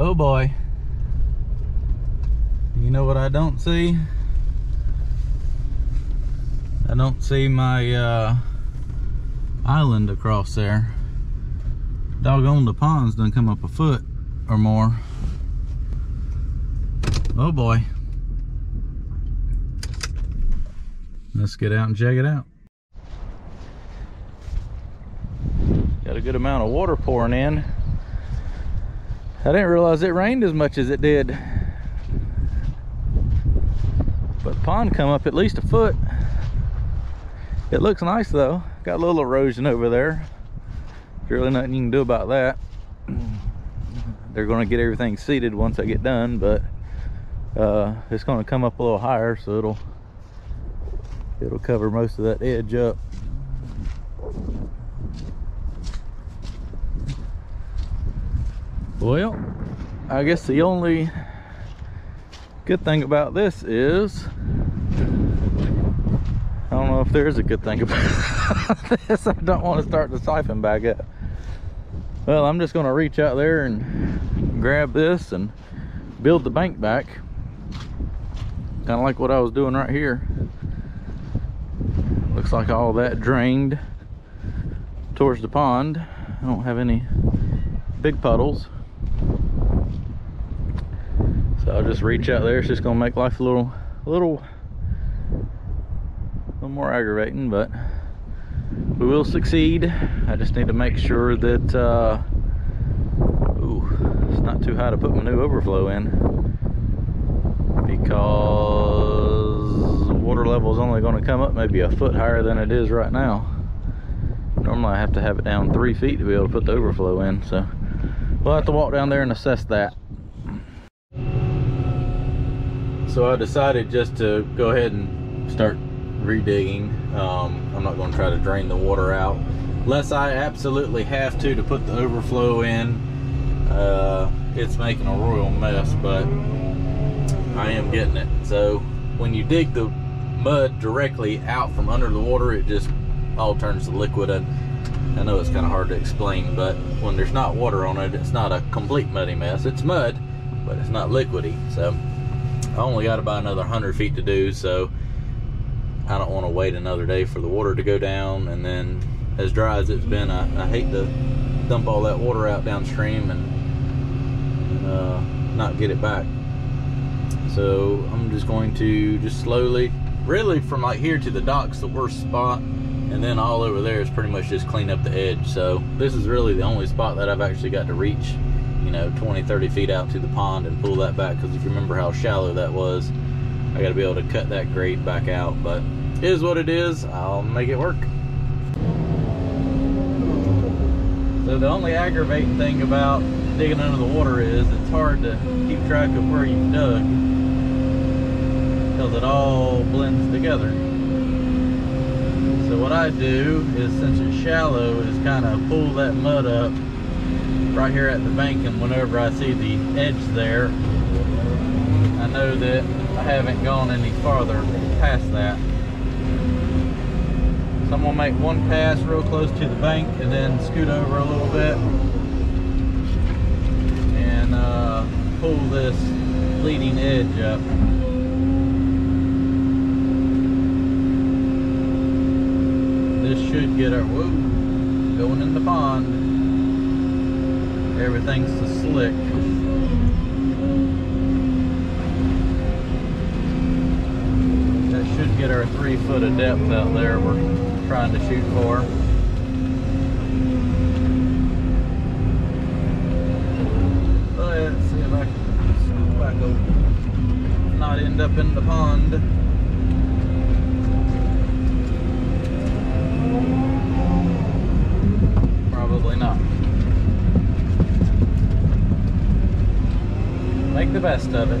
Oh boy. You know what I don't see? I don't see my uh, island across there. Doggone the ponds done come up a foot or more. Oh boy. Let's get out and check it out. Got a good amount of water pouring in. I didn't realize it rained as much as it did. But pond come up at least a foot. It looks nice though. Got a little erosion over there. There's really nothing you can do about that. They're gonna get everything seeded once I get done, but uh, it's gonna come up a little higher so it'll it'll cover most of that edge up. Well, I guess the only good thing about this is I don't know if there is a good thing about this. I don't want to start the siphon back up. Well, I'm just going to reach out there and grab this and build the bank back. Kind of like what I was doing right here. Looks like all that drained towards the pond. I don't have any big puddles. So I'll just reach out there. It's just gonna make life a little, a little, a little more aggravating, but we will succeed. I just need to make sure that, uh, ooh, it's not too high to put my new overflow in because water level is only going to come up maybe a foot higher than it is right now. Normally I have to have it down three feet to be able to put the overflow in, so we'll have to walk down there and assess that. So I decided just to go ahead and start redigging. Um, I'm not going to try to drain the water out unless I absolutely have to to put the overflow in. Uh, it's making a royal mess, but I am getting it. So when you dig the mud directly out from under the water, it just all turns to liquid. I know it's kind of hard to explain, but when there's not water on it, it's not a complete muddy mess. It's mud, but it's not liquidy. So I only got about another 100 feet to do, so I don't want to wait another day for the water to go down. And then as dry as it's been, I, I hate to dump all that water out downstream and, and uh, not get it back. So I'm just going to just slowly, really from like here to the dock's the worst spot. And then all over there is pretty much just clean up the edge. So this is really the only spot that I've actually got to reach you know 20 30 feet out to the pond and pull that back because if you remember how shallow that was I got to be able to cut that grade back out but it is what it is. I'll make it work. So the only aggravating thing about digging under the water is it's hard to keep track of where you've dug because it all blends together. So what I do is since it's shallow is kind of pull that mud up right here at the bank and whenever I see the edge there I know that I haven't gone any farther past that. So I'm gonna make one pass real close to the bank and then scoot over a little bit and uh, pull this leading edge up. This should get our whoa going in the pond everything's so slick. That should get our three foot of depth out there we're trying to shoot for. Let's see if I can scoop back over. Not end up in the pond. Probably not. Best of it.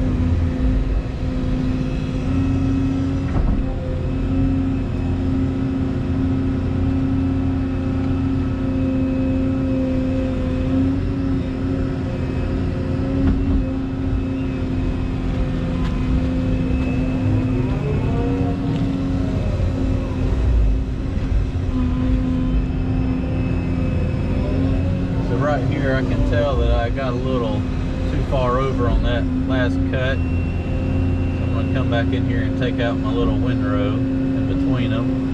So right here I can tell that I got a little far over on that last cut. So I'm going to come back in here and take out my little windrow in between them.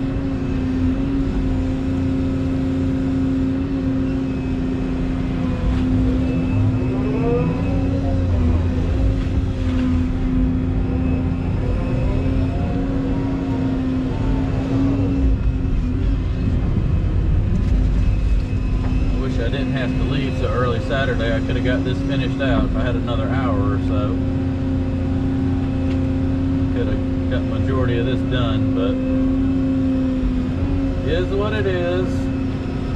Saturday, I could have got this finished out if I had another hour or so. Could have got majority of this done, but is what it is.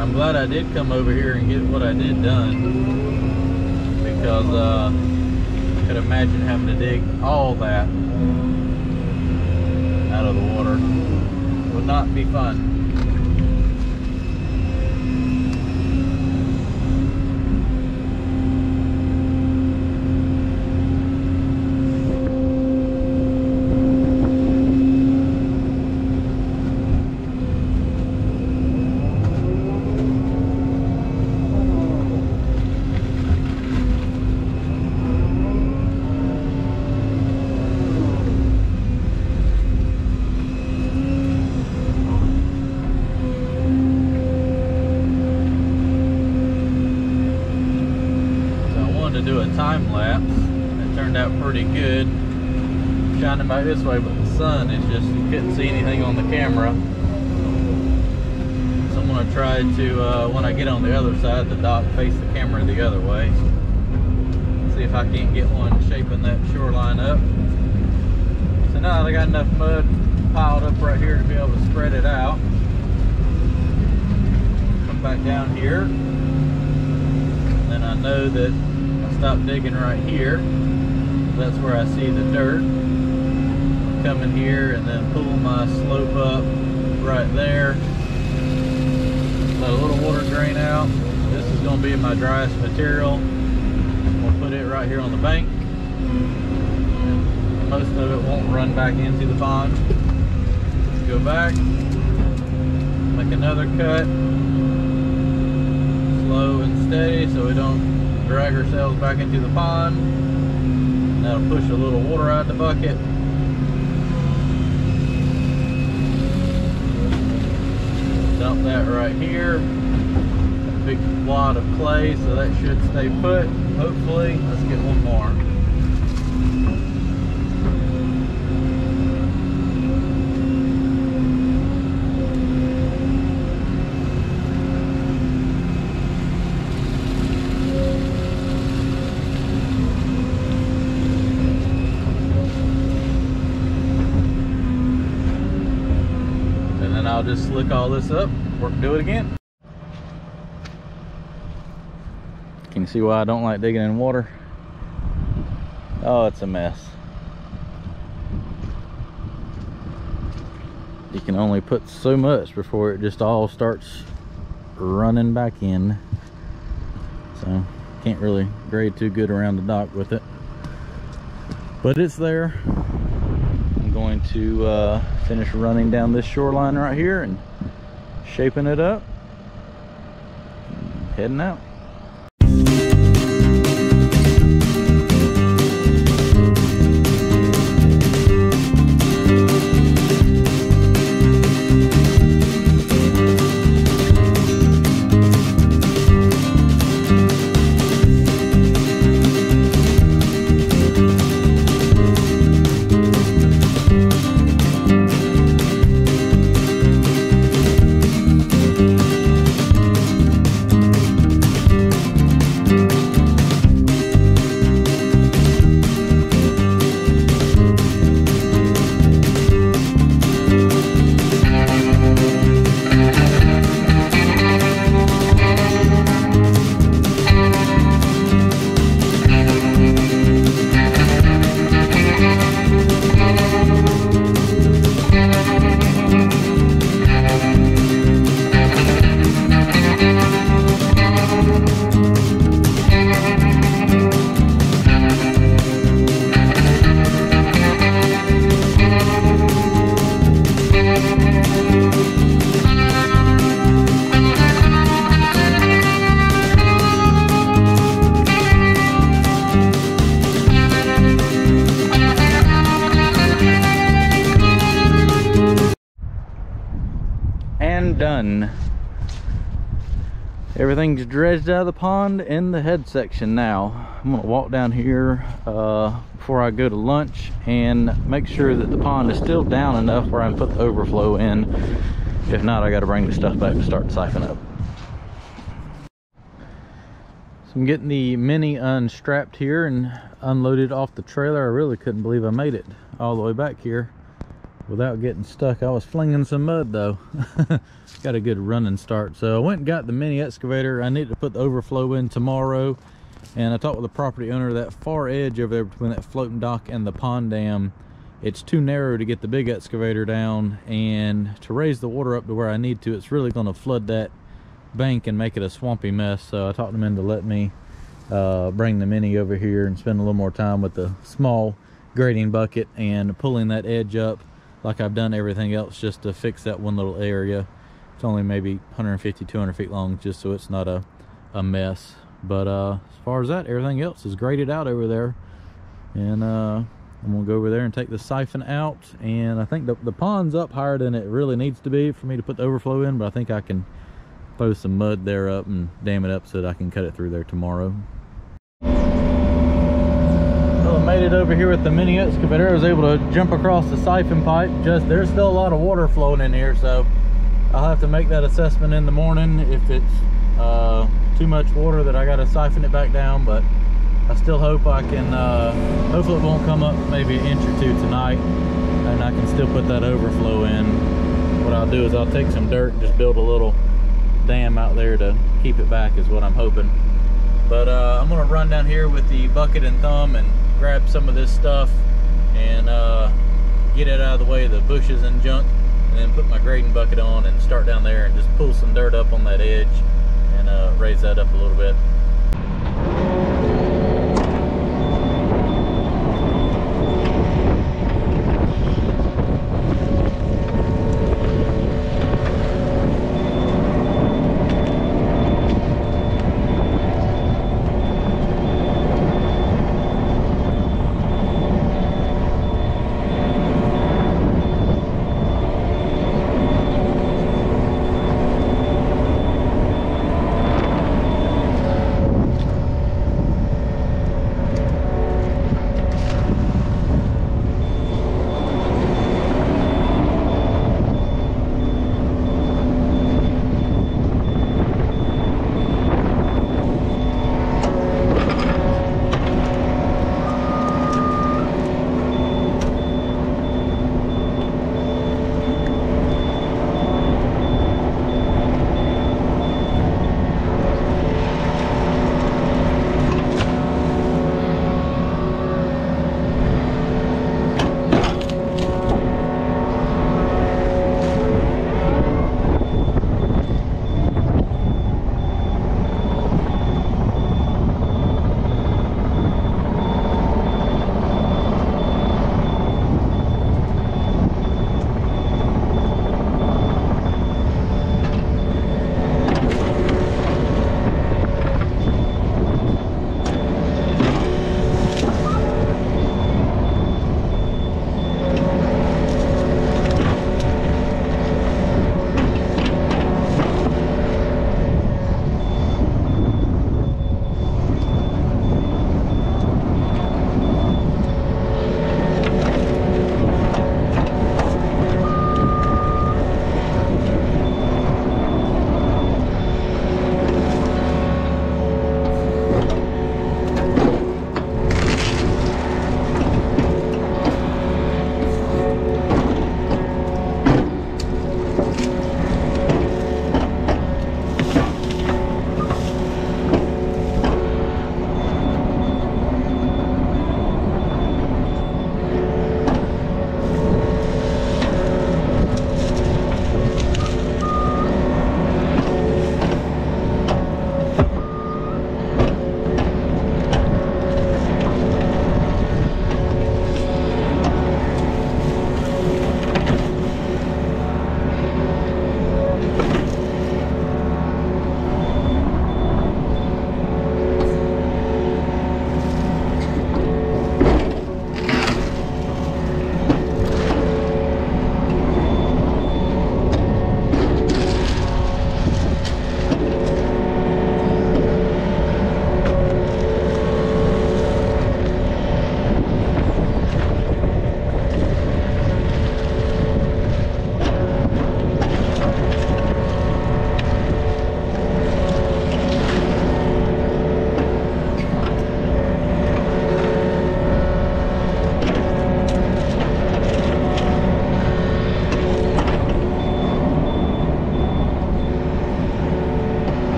I'm glad I did come over here and get what I did done because uh, I could imagine having to dig all that out of the water. Would not be fun. time lapse. It turned out pretty good. Shining back this way, but the sun is just, you couldn't see anything on the camera. So I'm gonna try to, uh, when I get on the other side, the dock face the camera the other way. See if I can't get one shaping that shoreline up. So now I got enough mud piled up right here to be able to spread it out. Come back down here. And then I know that I stop digging right here. That's where I see the dirt. Come in here and then pull my slope up right there. Let a little water drain out. This is going to be my driest material. We'll put it right here on the bank. Most of it won't run back into the pond. Go back, make another cut, slow and steady so we don't drag ourselves back into the pond. That'll push a little water out of the bucket. Dump that right here. Big wad of clay, so that should stay put, hopefully. Let's get one more. Slick all this up, work do it again. Can you see why I don't like digging in water? Oh, it's a mess. You can only put so much before it just all starts running back in. So, can't really grade too good around the dock with it. But it's there I'm going to uh, finish running down this shoreline right here and shaping it up heading out done. Everything's dredged out of the pond in the head section now. I'm gonna walk down here uh, before I go to lunch and make sure that the pond is still down enough where I can put the overflow in. If not, I gotta bring the stuff back to start siphon up. So I'm getting the mini unstrapped here and unloaded off the trailer. I really couldn't believe I made it all the way back here without getting stuck. I was flinging some mud though. got a good running start. So I went and got the mini excavator. I need to put the overflow in tomorrow. And I talked with the property owner, that far edge over there between that floating dock and the pond dam, it's too narrow to get the big excavator down. And to raise the water up to where I need to, it's really gonna flood that bank and make it a swampy mess. So I talked them into let me uh, bring the mini over here and spend a little more time with the small grading bucket and pulling that edge up like I've done everything else just to fix that one little area. It's only maybe 150, 200 feet long just so it's not a, a mess. But uh, as far as that, everything else is graded out over there. And uh, I'm gonna go over there and take the siphon out. And I think the, the pond's up higher than it really needs to be for me to put the overflow in, but I think I can throw some mud there up and dam it up so that I can cut it through there tomorrow made it over here with the mini excavator. I was able to jump across the siphon pipe. Just there's still a lot of water flowing in here, so I'll have to make that assessment in the morning if it's uh, too much water that I got to siphon it back down. But I still hope I can. Uh, hopefully, it won't come up maybe an inch or two tonight, and I can still put that overflow in. What I'll do is I'll take some dirt and just build a little dam out there to keep it back. Is what I'm hoping. But uh, I'm gonna run down here with the bucket and thumb and grab some of this stuff and uh, get it out of the way of the bushes and junk and then put my grading bucket on and start down there and just pull some dirt up on that edge and uh, raise that up a little bit.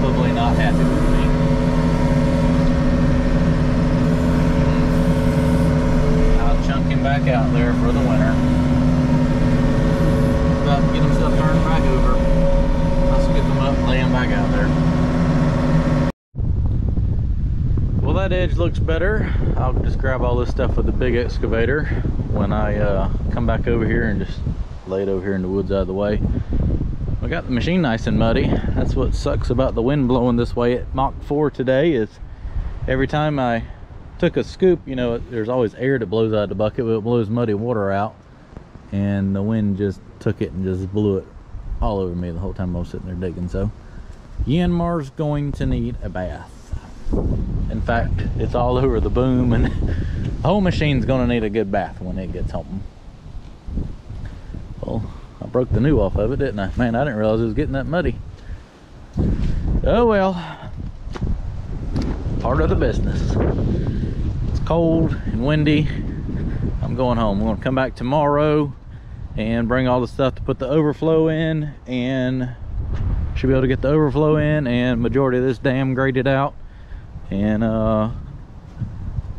Probably not happy with me. I'll chunk him back out there for the winter. About to get himself turned back over. I'll scoop him up, lay him back out there. Well, that edge looks better. I'll just grab all this stuff with the big excavator when I uh, come back over here and just lay it over here in the woods out of the way. I got the machine nice and muddy. That's what sucks about the wind blowing this way at Mach 4 today is every time I took a scoop, you know, there's always air that blows out of the bucket, but it blows muddy water out. And the wind just took it and just blew it all over me the whole time I was sitting there digging. So Yanmar's going to need a bath. In fact, it's all over the boom and the whole machine's gonna need a good bath when it gets home. Well, broke the new off of it, didn't I? Man, I didn't realize it was getting that muddy. Oh well, part of the business. It's cold and windy. I'm going home. We're gonna come back tomorrow and bring all the stuff to put the overflow in and should be able to get the overflow in and majority of this dam graded out and uh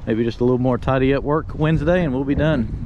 maybe just a little more tidy up work wednesday and we'll be done